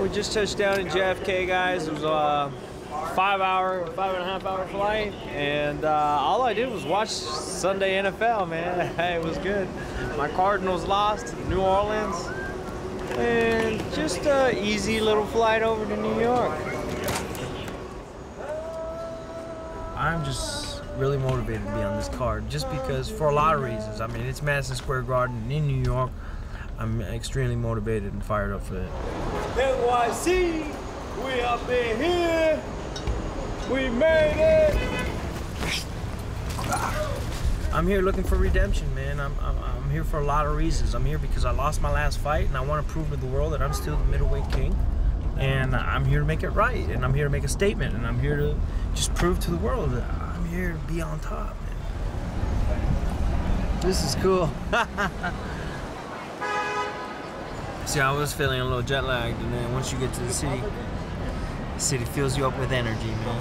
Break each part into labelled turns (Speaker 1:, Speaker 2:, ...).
Speaker 1: We just touched down in JFK, guys. It was a five hour, five and a half hour flight, and uh, all I did was watch Sunday NFL, man. it was good. My Cardinals lost, New Orleans, and just a easy little flight over to New York.
Speaker 2: I'm just really motivated to be on this card, just because for a lot of reasons. I mean, it's Madison Square Garden in New York. I'm extremely motivated and fired up for that.
Speaker 1: NYC, we up in here. We made it.
Speaker 2: I'm here looking for redemption, man. I'm, I'm, I'm here for a lot of reasons. I'm here because I lost my last fight and I want to prove to the world that I'm still the middleweight king. And I'm here to make it right. And I'm here to make a statement. And I'm here to just prove to the world that I'm here to be on top, man. This is cool. See, I was feeling a little jet lagged, and then once you get to the city, the city fills you up with energy, man.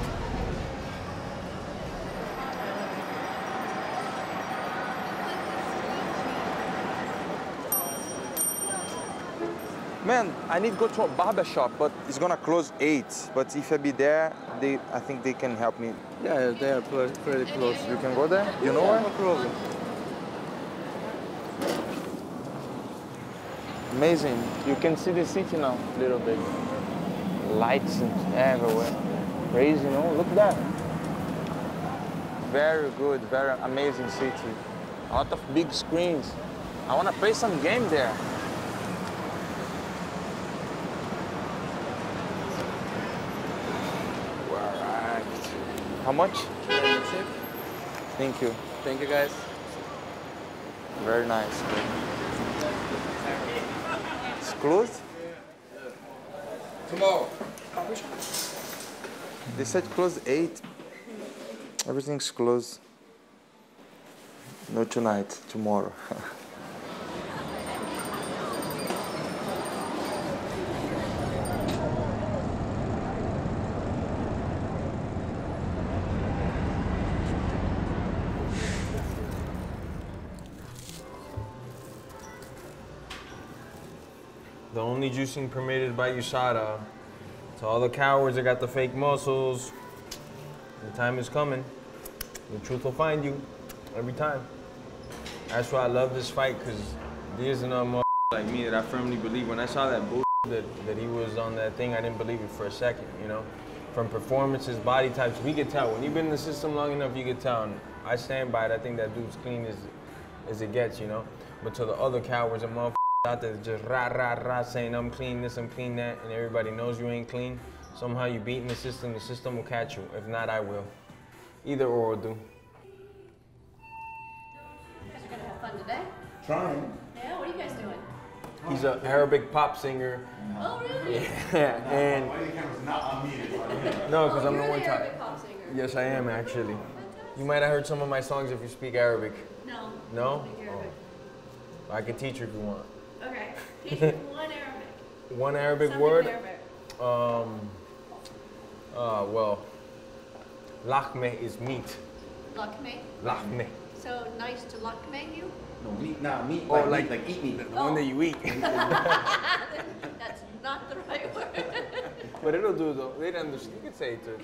Speaker 3: Man, I need to go to a barber shop, but it's gonna close eight. But if I be there, they, I think they can help me.
Speaker 4: Yeah, they are pretty close.
Speaker 3: You can go there. You know where?
Speaker 4: No problem.
Speaker 3: Amazing. You can see the city now, a little bit. Lights everywhere. Crazy, know? Look at that. Very good, very amazing city. A lot of big screens. I wanna play some game there. Alright. How much? Thank you.
Speaker 4: Thank you, guys.
Speaker 3: Very nice. It's closed?
Speaker 4: Tomorrow.
Speaker 3: They said close eight. Everything's closed. No tonight, tomorrow.
Speaker 1: The only juicing permitted by USADA. To all the cowards that got the fake muscles, the time is coming. The truth will find you every time. That's why I love this fight, because there's another like me that I firmly believe. When I saw that bull that, that he was on that thing, I didn't believe it for a second, you know? From performances, body types, we could tell. When you've been in the system long enough, you could tell. And I stand by it. I think that dude's clean as, as it gets, you know? But to the other cowards and motherfuckers out there just rah, rah, rah, saying I'm clean this, I'm clean that, and everybody knows you ain't clean, somehow you beating the system, the system will catch you. If not, I will. Either or will do.
Speaker 5: You guys are gonna have fun today?
Speaker 6: Trying.
Speaker 5: Yeah, what are you guys doing?
Speaker 1: He's an Arabic pop singer.
Speaker 5: Oh, really?
Speaker 1: Yeah, and
Speaker 6: Why the camera's not on me?
Speaker 1: no, because
Speaker 5: oh,
Speaker 1: I'm
Speaker 5: you're
Speaker 1: the one
Speaker 5: the
Speaker 1: time.
Speaker 5: Arabic pop singer.
Speaker 1: Yes, I am actually. You might have heard some of my songs if you speak Arabic.
Speaker 5: No.
Speaker 1: No?
Speaker 5: I don't think
Speaker 1: I can teach you if you want.
Speaker 5: Okay. Teach me one Arabic.
Speaker 1: One Arabic
Speaker 5: Something
Speaker 1: word.
Speaker 5: Arabic.
Speaker 1: Um. Uh, well, lahme is meat.
Speaker 5: Lakme.
Speaker 1: Lahme.
Speaker 5: So nice to lakme you?
Speaker 6: No, meat, nah, meat,
Speaker 1: Or
Speaker 6: like,
Speaker 1: like-
Speaker 6: meat, like eat meat.
Speaker 1: The one that you eat.
Speaker 5: That's not the right word.
Speaker 1: But it'll do though. They'd understand. You could say it too.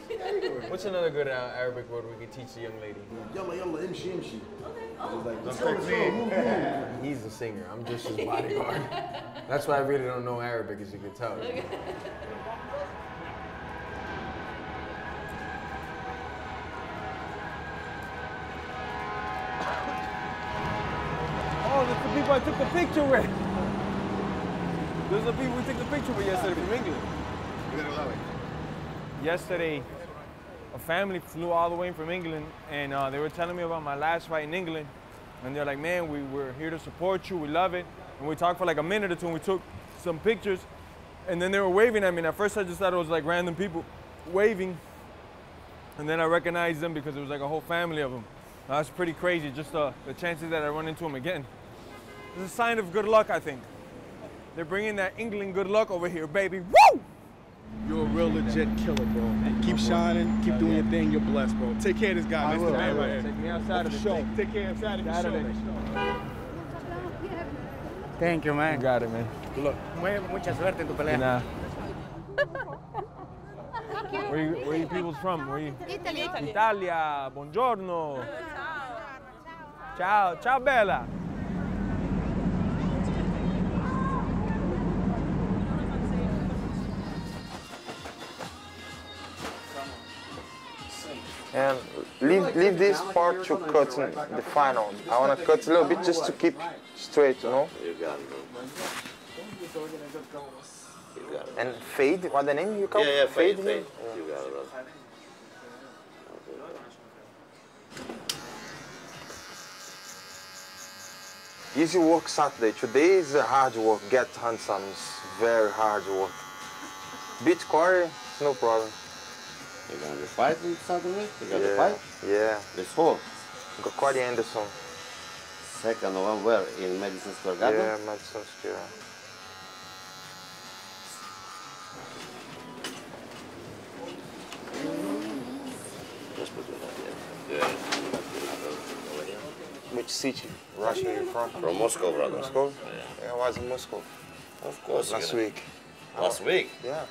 Speaker 1: What's another good uh, Arabic word we could teach the young lady?
Speaker 6: Yalla, yalla, imshi, imshi.
Speaker 5: okay. Oh.
Speaker 6: It's like, let's go, let's go, move, move.
Speaker 1: He's the singer. I'm just his bodyguard. That's why I really don't know Arabic, as you can tell. Oh, that's the people I took the picture with. Those are the people we took the picture with yesterday from England. Yesterday, a family flew all the way from England, and uh, they were telling me about my last fight in England. And they're like, man, we, we're here to support you. We love it. And we talked for like a minute or two, and we took some pictures. And then they were waving at me. And at first, I just thought it was like random people waving. And then I recognized them because it was like a whole family of them. That's pretty crazy, just uh, the chances that I run into them again. It's a sign of good luck, I think. They're bringing that England good luck over here, baby. Woo!
Speaker 7: You're a real legit killer, bro. Keep shining, keep doing your thing. You're blessed, bro. Take care of this guy. That's the man right.
Speaker 1: Take me outside of
Speaker 7: For
Speaker 1: this
Speaker 7: sure.
Speaker 1: thing.
Speaker 7: Take care of Saturday. for
Speaker 1: Saturday.
Speaker 7: sure.
Speaker 8: Thank you, man.
Speaker 1: You
Speaker 8: man.
Speaker 1: got it, man. Good luck.
Speaker 8: Mucha suerte en tu pelea.
Speaker 1: Nah. Where you, where you people's from? Where you?
Speaker 5: Italy.
Speaker 1: Italia, buongiorno. Ciao, ciao bella.
Speaker 3: And leave, leave this part to cut in the final. I want to cut a little bit just to keep straight, you know?
Speaker 8: You got it. You got it.
Speaker 3: And fade, what the name you call?
Speaker 8: Yeah, yeah, fade, fade. You got it, bro.
Speaker 3: Easy work Saturday. Today is a hard work. Get handsome. It's very hard work. Beat Corey, no problem.
Speaker 8: You got the fight in Saturday? You got the
Speaker 3: Yeah,
Speaker 8: fight?
Speaker 3: yeah.
Speaker 8: This who?
Speaker 3: Got Corey Anderson.
Speaker 8: Second one where? In Madison Square Garden?
Speaker 3: Yeah, Madison Square.
Speaker 8: Just put it right there. Yeah. Over here.
Speaker 3: Which city? Russia you from?
Speaker 8: From Moscow, brother.
Speaker 3: Moscow? Yeah, I was in Moscow
Speaker 8: Of course.
Speaker 3: last
Speaker 8: gonna-
Speaker 3: week.
Speaker 8: Last week?
Speaker 3: Yeah.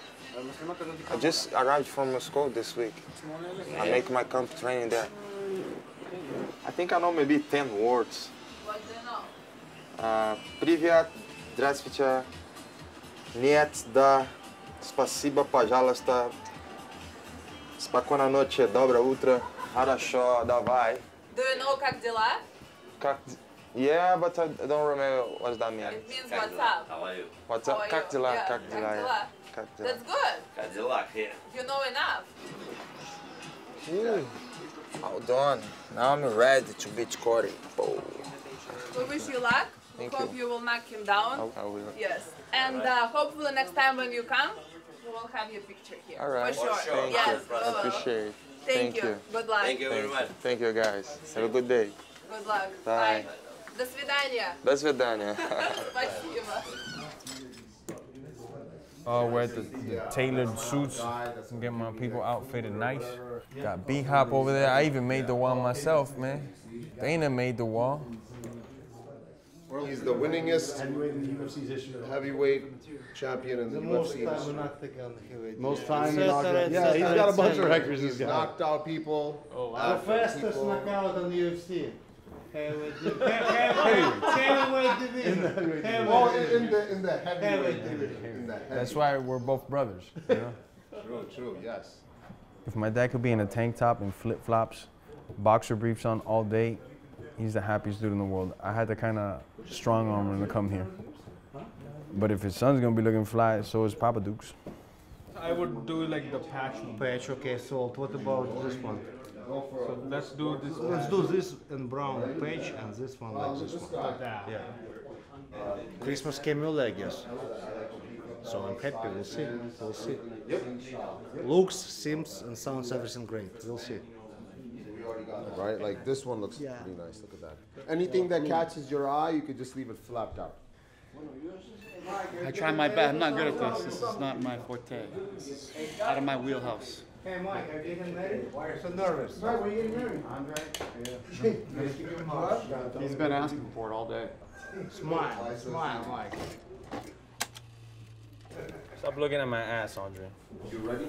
Speaker 3: I just arrived from Moscow this week. I make my camp training there. I think I know maybe 10 words.
Speaker 5: What do you know?
Speaker 3: Uh, Привет, здравствуйте, нет, да, спасибо, пожалуйста, спокойной ночи, доброе утро, хорошо, давай.
Speaker 5: Do you know как дела?
Speaker 3: Как... Yeah, but I don't remember what that means.
Speaker 5: It means what's up.
Speaker 8: How are you?
Speaker 3: What's up? Kakdila,
Speaker 5: yeah,
Speaker 3: kakdila. Kakdila.
Speaker 5: That's good.
Speaker 8: Kakdila, yeah.
Speaker 5: You know enough. Ooh.
Speaker 3: Hold on. Now I'm ready to beat Corey. Oh.
Speaker 5: We wish you luck. We
Speaker 3: Thank
Speaker 5: hope
Speaker 3: you.
Speaker 5: you. will knock him down.
Speaker 3: I will.
Speaker 5: Yes. And right. uh, hopefully next time when you come, we will have your picture here.
Speaker 3: All right.
Speaker 5: For sure. For sure.
Speaker 3: Thank
Speaker 5: yes.
Speaker 3: You.
Speaker 5: I
Speaker 3: appreciate it.
Speaker 5: Thank,
Speaker 3: Thank
Speaker 5: you.
Speaker 3: you.
Speaker 5: Good luck.
Speaker 8: Thank you very much.
Speaker 3: Thank you guys. Have a good day.
Speaker 5: Good luck.
Speaker 3: Bye. Bye.
Speaker 5: До свидания.
Speaker 3: До свидания.
Speaker 5: Спасибо.
Speaker 1: Oh, we're at the, the tailored suits. I'm getting my people outfitted nice. Got B Hop over there. I even made the wall myself, man. Dana made the wall.
Speaker 6: He's the winningest heavyweight champion in the, UFC.
Speaker 9: Most time,
Speaker 4: Saturday,
Speaker 9: yeah, he's got a bunch of records.
Speaker 6: He's
Speaker 9: This guy.
Speaker 6: knocked out people.
Speaker 9: The
Speaker 6: after
Speaker 9: fastest
Speaker 6: people-
Speaker 9: knockout in the UFC.
Speaker 6: Well, in, in the in the heavyweight division. In the heavy.
Speaker 1: That's why we're both brothers. You know?
Speaker 6: True, true, yes.
Speaker 1: if my dad could be in a tank top and flip flops, boxer briefs on all day, he's the happiest dude in the world. I had to kind of strong arm him to come here. But if his son's gonna be looking fly, so is Papa Duke's.
Speaker 7: I would do like the patch.
Speaker 9: Patch, okay, salt. What about this one?
Speaker 7: So let's do this.
Speaker 9: Let's do this in brown patch and this one oh, like this one.
Speaker 7: Like that.
Speaker 9: Yeah. Uh, Christmas came early, I guess. So I'm happy. We'll see. We'll see. Looks, seems, and sounds everything great. We'll see.
Speaker 6: Right, like this one looks
Speaker 9: Yeah.
Speaker 6: pretty nice. Look at that. Anything that catches your eye, you could just leave it flapped out.
Speaker 4: I try my best. I'm not good at this. This is not my forte. This is out of my wheelhouse.
Speaker 9: Hey Mike, are you getting married? Why are you so nervous?
Speaker 6: Why are you getting married? Andrei? Yeah.
Speaker 4: He's been asking for it all day.
Speaker 9: Smile, smile, Mike.
Speaker 1: Stop looking at my ass, Andrei.
Speaker 6: You ready?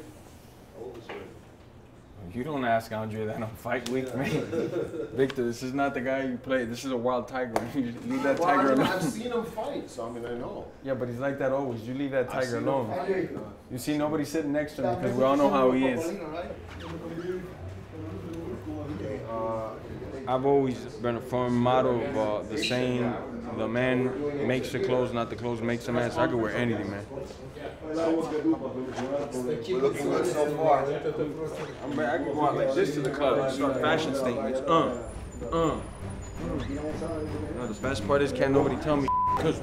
Speaker 1: You don't ask Andrei that on fight week, man. Victor, this is not the guy you play. This is a wild tiger. You leave that
Speaker 6: Well, I
Speaker 1: tiger
Speaker 6: mean,
Speaker 1: alone.
Speaker 6: I've seen him fight, so I mean, I know.
Speaker 1: Yeah, but he's like that always. You leave that tiger
Speaker 6: seen him
Speaker 1: alone.
Speaker 6: Fight.
Speaker 1: You see nobody sitting next to him because we all know how he is. Uh, I've always been a firm motto of uh, the saying, the man makes the clothes, not the clothes makes the man. So I could wear anything, man.
Speaker 6: We're looking good so far.
Speaker 1: I, mean, I could go out like this to the club and start fashion statements. Uh, uh. You know, the best part is can't nobody tell me because